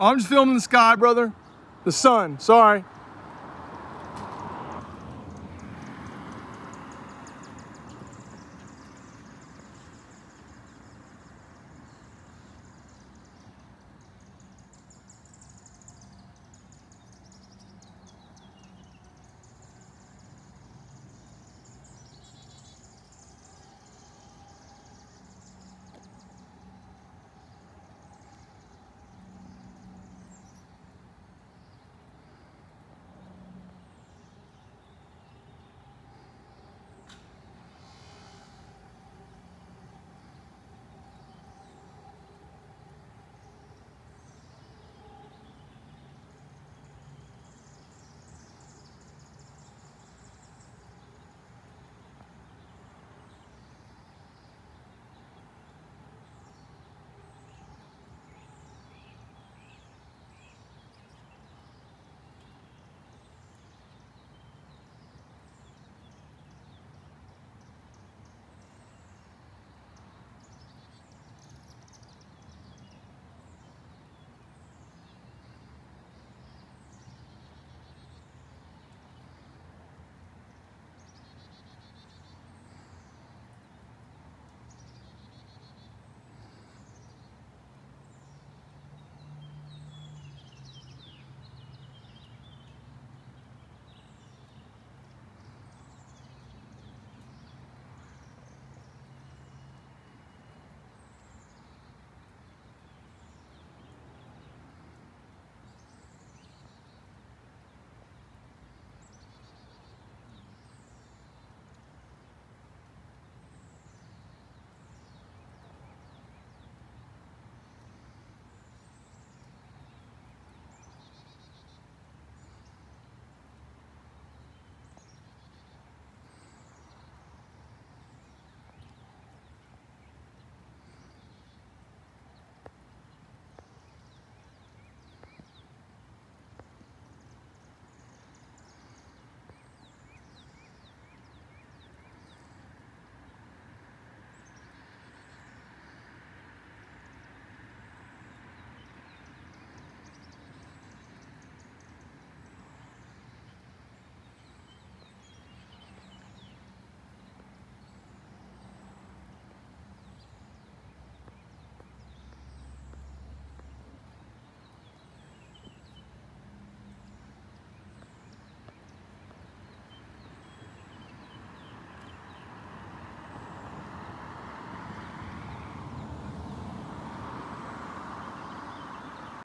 I'm just filming the sky, brother. The sun, sorry.